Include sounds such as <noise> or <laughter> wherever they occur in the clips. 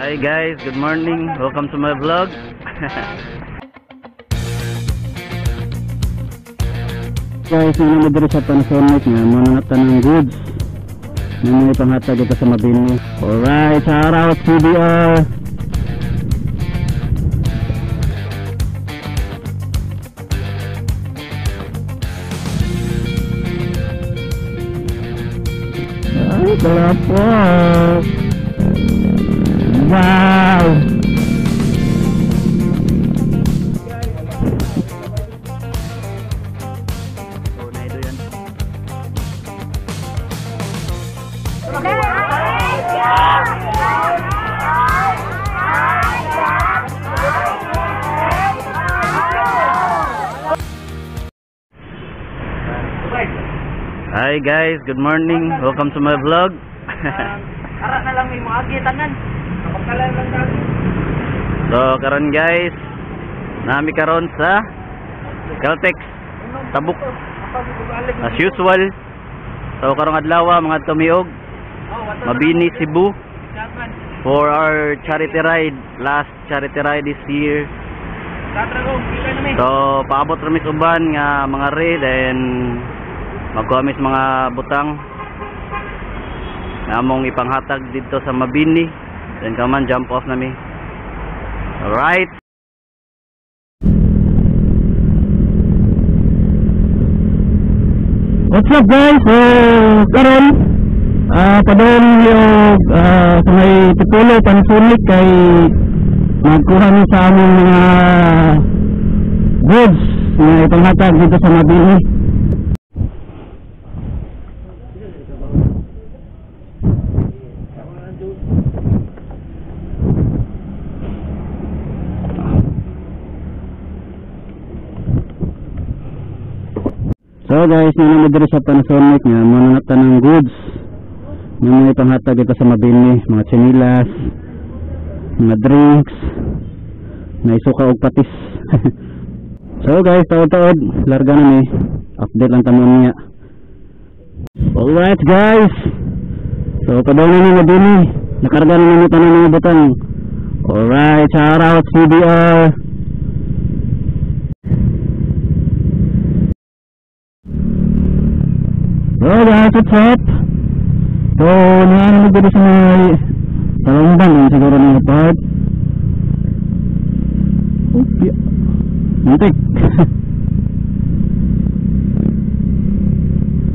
Hi guys, good morning. Welcome to my vlog. guys, nang dito sa Panasonic nga, mga tanang goods. May mga ipanghatag dito sa Mabini. Alright, shout out CDR. Ay, kalapot. Hi guys, good morning. Welcome to my vlog. <laughs> Ara na lang may mga dali. so, karon guys, nami karon sa Caltex Tabuk as usual. So, karong adlaw mga tumiog Mabini Cebu for our charity ride. Last charity ride this year. So, paabot ramis uban nga mga re then magkuhamis mga butang na among ipanghatag dito sa Mabini. Then kaman jump off nami. Alright. What's up guys? So, karon ah padong yung ah, sa may titulo pansulit kay magkuha sa among mga goods na ipanghatag dito sa Mabini. So naman dito sa Panasonic nga, mga tanang goods na mga ipanghatag ito sa Mabini, mga chinilas, mga drinks, na isuka og patis. <laughs> so guys, taod-taod, larga na ni, update lang tamon niya. Alright guys, so kadaw na ni Mabini, nakarga na naman tanan mga butang. Alright, shout out CBR. <laughs> So guys, what's up? So, naan mo dito sa may talambang yun siguro ng part. Okay. Muntik.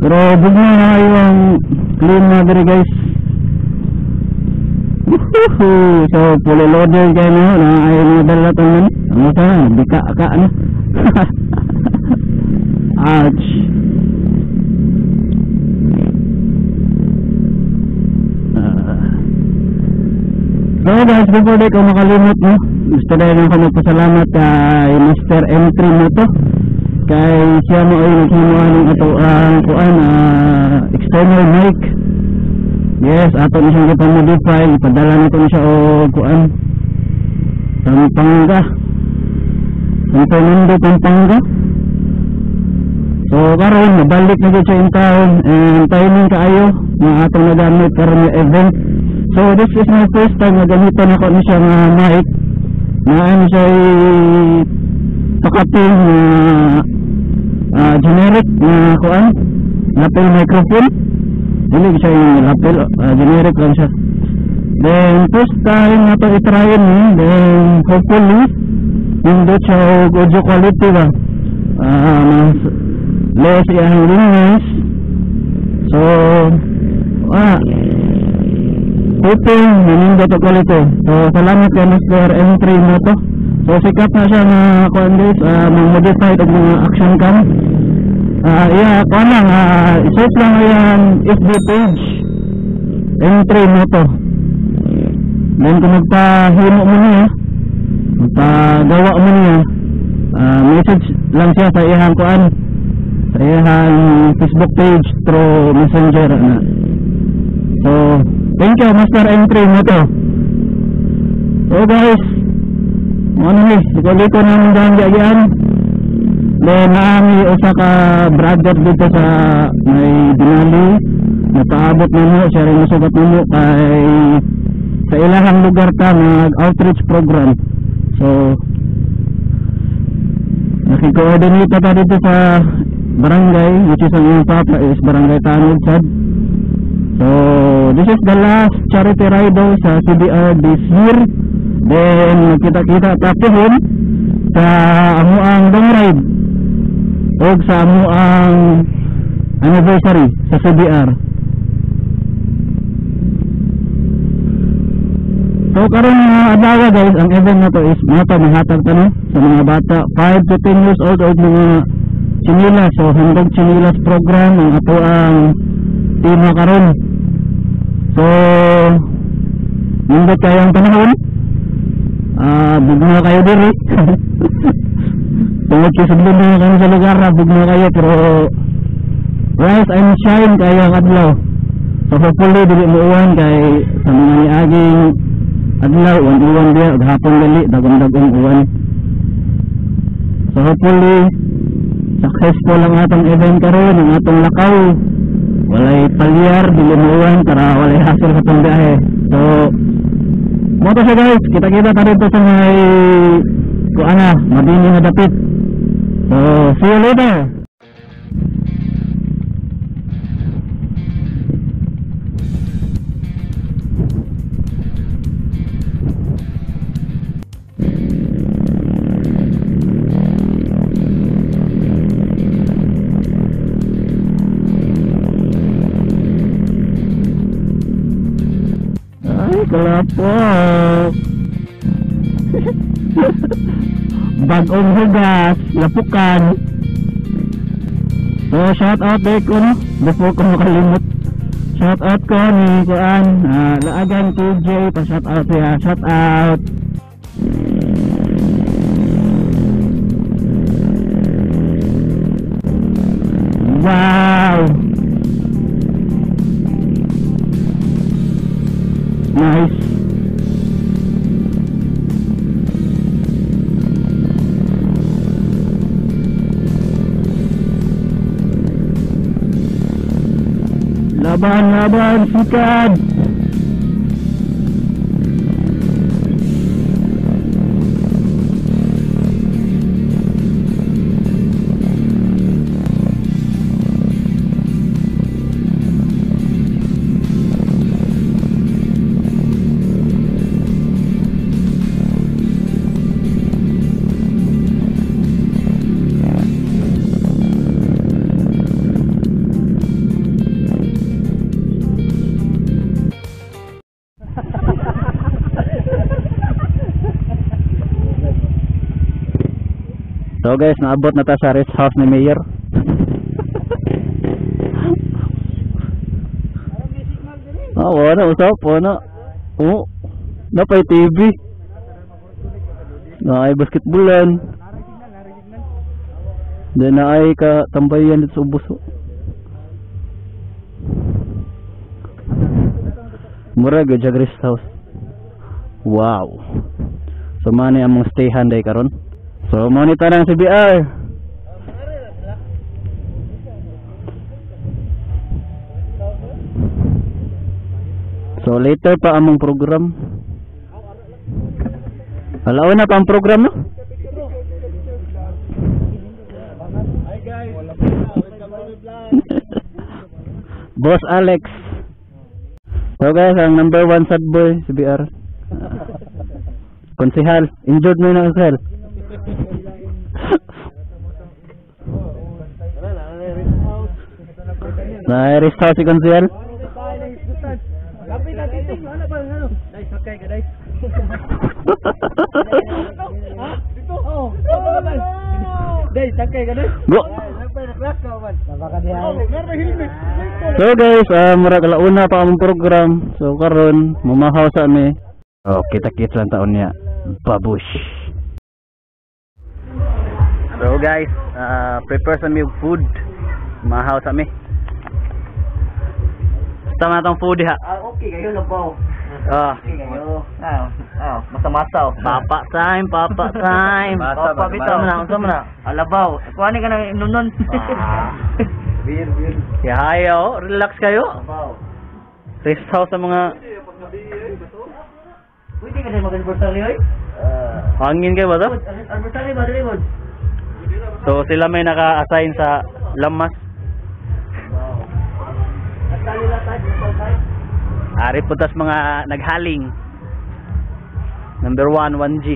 Pero bugna na kayo ang clean na diri guys. Woohoo! So, fully loaded kayo na na ayaw mga dala tanan. Ano sa? Bika ka ano? <laughs> Ouch! So guys, before di ko makalimot no, gusto na lang ko magpasalamat kay Mr. M3 mo to. Kay siya mo ay naghimuha ng ato ang kuan ah, external mic. Yes, ato ni siyang ipamodify, ipadala na ko na siya og kuan. Pampanga. Ang Fernando Pampanga. So karon nabalik na gid siya in town and timing kaayo nga atong nagamit karon nga event. So this is my first time na gamitan ako ni siya nga mic na ano siya ay pakating na ah, generic na kuan lapel microphone. Dili siya yung lapel ah, generic lang siya. Then first time na to itryin ni then hopefully hindi siya og audio quality ba? Ah mas less yung ringness so ah hoping maninda to quality so salamat kay Mr. M3 mo to so sikat na siya nga kuan uh, mga modified og mga action cam. Ah iya kuan lang uh, i-search lang yan FB page. M3 mo to then kung magpahimo mo niya magpagawa mo niya ah, message lang siya sa iyang kuan sa iyang Facebook page through messenger na so thank you Master M3 mo to so guys ano ni ikaw ko namin dahil gagyan then naami usa ka brother dito sa may dinali napaabot na mo siya rin nasugat mo kay sa ilahang lugar ta mag outreach program. So nakikoordinate ta dito sa barangay which is ang iyong papa is barangay Tanod Sad. So this is the last charity ride sa CBR this year. Then magkita-kita ta pohon sa amo ang long ride o sa amo ang anniversary sa CBR. So karon mga adlaw guys, ang event na to is mga to mahatag tanong sa mga bata 5 to 10 years old o mga chinilas so hanggang chinilas program ang ato ang tema karon. So nindot kayo ang panahon. Ah, bugno kayo diri. <laughs> Tungod kay sudlon na kami sa lugar, ah, bugno kayo pero rise and shine kayo ang adlaw. So hopefully dili mo uwan kay sa mga niaging adlaw uwan uwan dia gahapon gali dagong-dagong uwan. So hopefully successful ang atong event karon ang atong lakaw. Walay palyar dili mo uwan para walay hassle sa atong biyahe. So mo to siya guys, kita-kita ta dito sa may kuana, mabini nga dapit. So see you later. Kalapok. <laughs> Bagong hugas, lapukan. So, shout out day ko, no? Before ko makalimot. Shout out ko ni Kuan, ah, Laagan TJ, pa shout out ya, shout out. Wow! about, he died. So guys, naabot na ta sa rest house ni Mayor. Ah, wala usap, wala. Oh, napay TV. Na ay basketballan. Then na ay ka tambayan dito sa ubos. oh. Mura gyud sa rest house. Wow. So mani among stayhan day karon. So monitor ng CBR. So later pa among program. Alaw na pa ang program no? <laughs> Boss Alex. So guys, ang number one sad boy, CBR. <laughs> Konsehal, injured mo na konsehal. Na-rest house si konsehal. Kapit na titing, ano ba ano? Dai, sakay ka dai. Ha? Dito. Oh, oh, man. Dai, sakay ka dai. Go. Napay na crack ka man. Baka diha. Oh, meron helmet. So guys, uh, mura kalauna pa among program. So karon mamahaw sa mi. Oh, kita-kits lang taon niya. Babush. So guys, uh, prepare sa mi og food. Mahaw sa mi. Tama tong food ha. Ah, okay kayo na po. Ah, Okay kayo. Ah, ah, masa-masa. papa time, papa <laughs> time. Papa bitaw na, unsa man na? Alabaw. Kuani ka na inunon. Bir, bir. Kaya relax kayo. Alabaw. Rest house sa mga ka na mag-anniversary, oy? Hangin kayo ba to? Anniversary ba, Bud? So sila may naka-assign sa Lamas. Ari po tas mga naghaling. Number 1, 1G.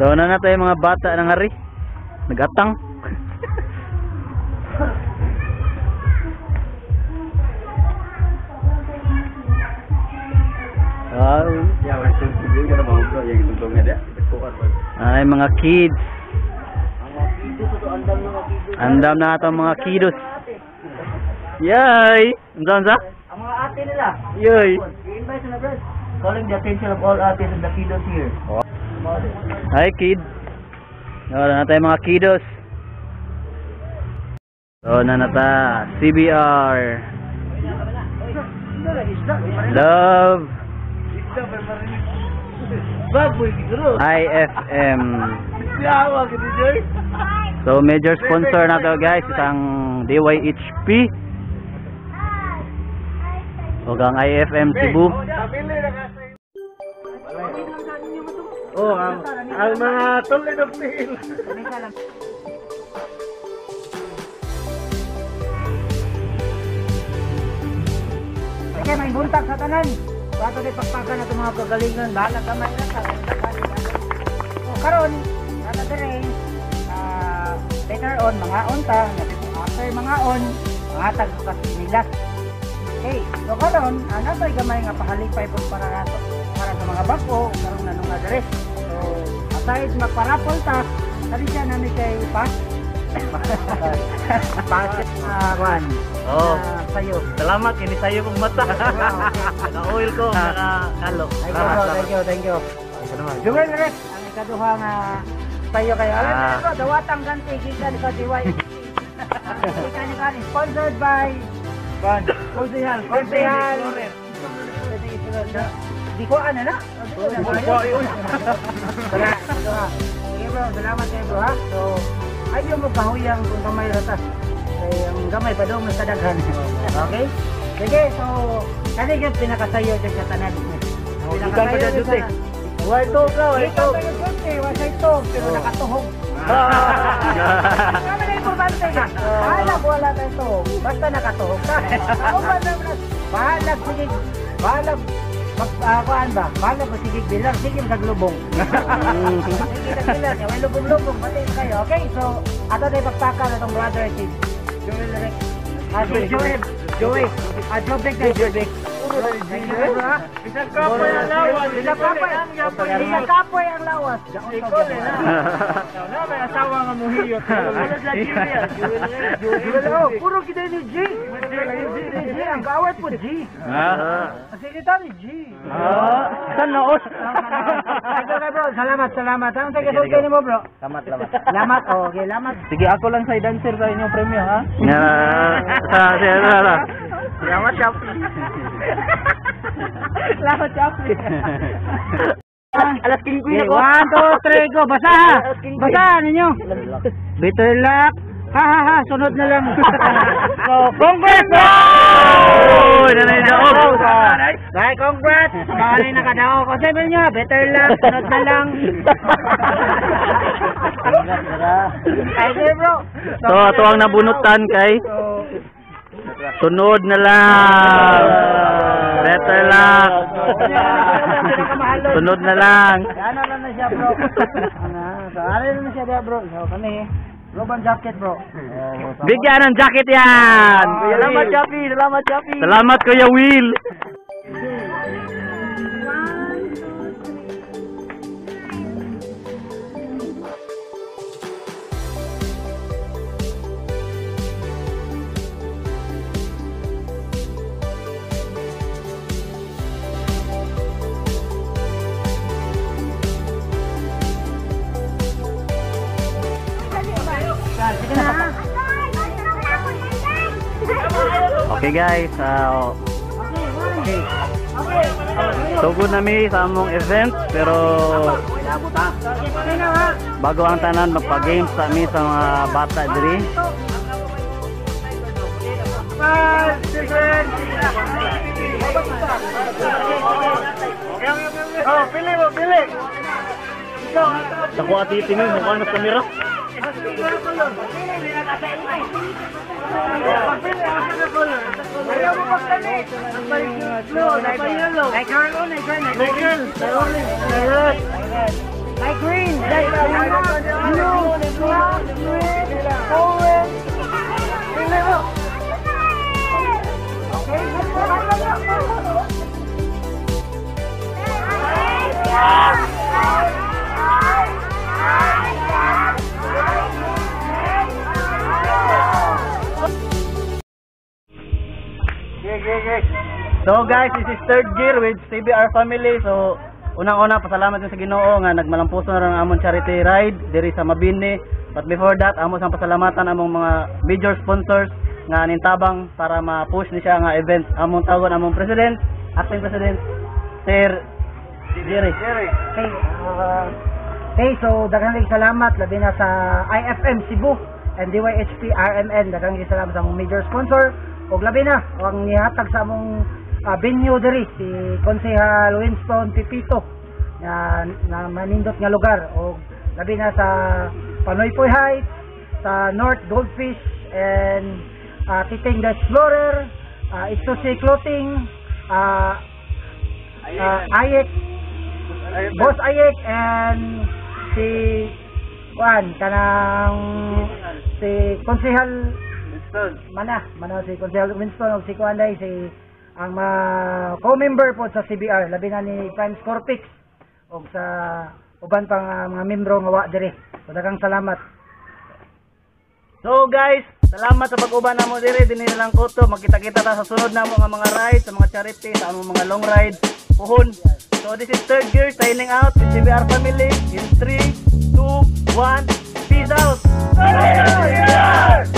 So na na tayo mga bata ng hari. Nagatang. Wow. <laughs> Ay mga kids. Andam na atong mga kiddos. Yay! Unsa unsa? Ang mga ate nila. Yay! I-invite na, Brad. Calling the attention of all ates and the kiddos here. Hi kid. Wala na tayo mga kiddos. So na na ta. CBR. Love. Baboy, siguro. IFM. <laughs> Yawa. So major sponsor na to guys isang DYHP. O ang IFM Cebu. Oh, ang, ang mga tuloy ng pil. Kaya may buntag sa tanan. Bato di pagpakan na itong mga kagalingan. Bahala ka man lang sa O karon, nata dire, ah, later on, mga onta, after mga on, mga tagpas nila. Okay, so karon, uh, nasa gamay nga pakalipay po para nato para sa mga bako, karon na nung adres. So, aside magparapol ta, tali siya na ni kay pa. Bakit <laughs> ah, Juan? Oh. Ah, sa'yo. Salamat kini sayo kong mata. Naka-oil ko, naka-kalo. Thank you, bro. Thank you, thank you. Jumel Rex, ang ikaduha nga tayo kayo. Alam Ah. niyo bro, dawatang ganti, gikan sa DY. Gikan ni Kani, sponsored by Ban. Konsehal. Konsehal. Di ko ano na? Di ko yun. Sige bro, salamat kayo bro ha. So, ayaw mo kahuyang kung kamay ratas. Kaya ang gamay pa daw mas kadaghan. Okay? Sige, so, kasi yung pinakasayo dyan sa tanan. Pinakasayo dyan sa tanan. Wala ito ka, wala ito. Wala ito, pero nakatuhog. <laughs> Kami na importante <laughs> ka. Bahalag wala tayo ito. Basta nakatuhog ka. Ako ba <laughs> naman? Bahalag, sige. Bahalag. Mag, ah, kuhaan ba? Bahalag ba sige bilang? Sige, maglubong. sige. May lubong-lubong. Pati kayo. Okay, so, ato tayo pagpaka na itong brother si Joel Rex. Ah, si Joel. Joey. Ah, Jobek na Jobek. Thank you, bro, ha? Bisag kapoy ang lawas, Bisag kapoy. Kapoy ang lawas. Ikaw ha? Na may asawa nga muhiyot. Wala sa. Jewel, oh, puro kita ni G. Ang kawat po G. Ah. Ang sekretary G. Ah. Noon? Okay, bro. Salamat, salamat. Ang sige sulke mo, bro. Salamat, salamat. Salamat, okay, salamat. Sige, ako lang sa dancer sa inyong premyo, ha? Sa na. Salamat, Chapi. Salamat, Chapi. Alas 5 Okay, one, two, three, go. Basa ha. Basa ninyo. Better luck. Ha ha ha, sunod na lang. <laughs> so, congrats! Oh, nanay na oh. Bye, congrats! Baka na nakadao ko. Sabi niyo, better luck, sunod na lang. <laughs> Okay, bro. So, ato ang nabunutan kay sunod na lang. Better luck. Sunod na lang. ano na na siya, bro? <laughs> Ano, so, na siya, bro? So, kami, Roban jacket, bro. Bigyan ng jacket yan. Salamat. Chappy. Salamat, Chappy. Salamat Kuya Will. Okay guys, uh, sugod nami sa among event pero bago ang tanan magpa-games sa mi sa mga bata diri. Oh, pili mo, pili. Naku ati tingin, mukha na sa mo magtanik. Like oh, like girl, like girl. Like green, like blue, black, red, orange. Mo. Okay, So guys, this is third gear with CBR family. So unang-una pasalamat sa Ginoo nga nagmalampuso na ang among charity ride diri sa Mabini. But before that, amo sang pasalamatan among mga major sponsors nga nintabang para ma-push ni siya nga event. Among tawgon among president, acting president, Sir Jerry. Okay, uh, okay, so daghang salamat labi na sa IFM Cebu and DYHP RMN daghang salamat sa among major sponsor ug labi na ang nihatag sa among uh, venue diri si Konsehal Winston Pipito na, na manindot nga lugar. Ug labi na sa Panoypoy Heights sa North Goldfish and uh, Titing the Explorer uh, Isusi Clothing uh, uh, Ayek Boss Ayek and si Juan kanang si Konsehal Winston. Mana, mana si Consel Winston o si Kuanday, si ang mga uh, co-member po sa CBR, labi na ni Prime Scorpix o sa uban pang uh, mga membro nga wa dire. So daghang salamat. So guys, salamat sa pag-uban namo dire dinhi lang ko to. Magkita-kita ta sa sunod namo nga mga ride, sa mga charity, sa among mga long ride. Puhon. So this is third gear signing out with CBR family in 3 2 1 Peace out. Peace out.